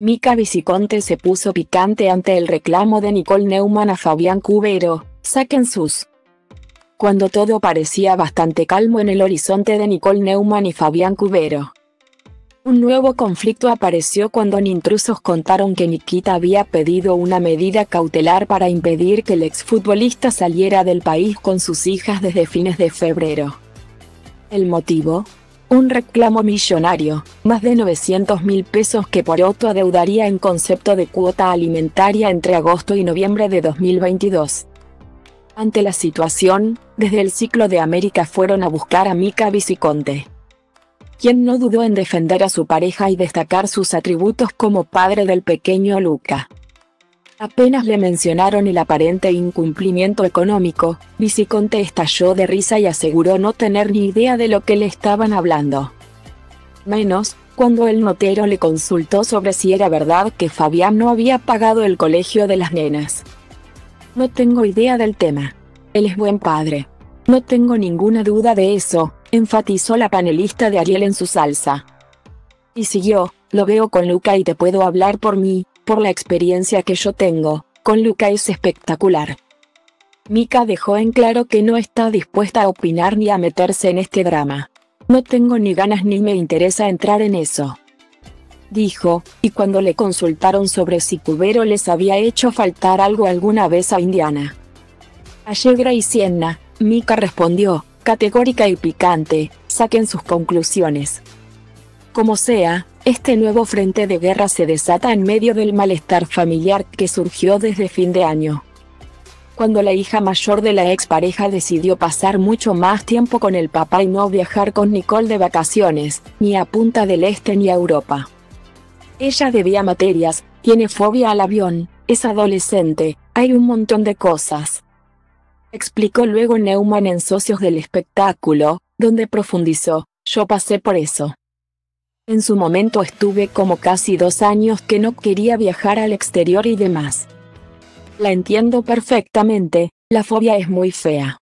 Mika Viciconte se puso picante ante el reclamo de Nicole Neumann a Fabián Cubero, saquen sus. Cuando todo parecía bastante calmo en el horizonte de Nicole Neumann y Fabián Cubero. Un nuevo conflicto apareció cuando intrusos contaron que Nikita había pedido una medida cautelar para impedir que el exfutbolista saliera del país con sus hijas desde fines de febrero. El motivo, un reclamo millonario, más de 900 mil pesos que Poroto adeudaría en concepto de cuota alimentaria entre agosto y noviembre de 2022. Ante la situación, desde el ciclo de América fueron a buscar a Mika Viciconte quien no dudó en defender a su pareja y destacar sus atributos como padre del pequeño Luca. Apenas le mencionaron el aparente incumplimiento económico, Viciconte estalló de risa y aseguró no tener ni idea de lo que le estaban hablando. Menos, cuando el notero le consultó sobre si era verdad que Fabián no había pagado el colegio de las nenas. No tengo idea del tema. Él es buen padre. No tengo ninguna duda de eso, enfatizó la panelista de Ariel en su salsa. Y siguió, lo veo con Luca y te puedo hablar por mí, por la experiencia que yo tengo, con Luca es espectacular. Mika dejó en claro que no está dispuesta a opinar ni a meterse en este drama. No tengo ni ganas ni me interesa entrar en eso. Dijo, y cuando le consultaron sobre si Cubero les había hecho faltar algo alguna vez a Indiana. Allegra y Sienna, Mika respondió, categórica y picante, saquen sus conclusiones. Como sea, este nuevo frente de guerra se desata en medio del malestar familiar que surgió desde fin de año. Cuando la hija mayor de la expareja decidió pasar mucho más tiempo con el papá y no viajar con Nicole de vacaciones, ni a Punta del Este ni a Europa. Ella debía materias, tiene fobia al avión, es adolescente, hay un montón de cosas. Explicó luego Neumann en Socios del Espectáculo, donde profundizó, yo pasé por eso. En su momento estuve como casi dos años que no quería viajar al exterior y demás. La entiendo perfectamente, la fobia es muy fea.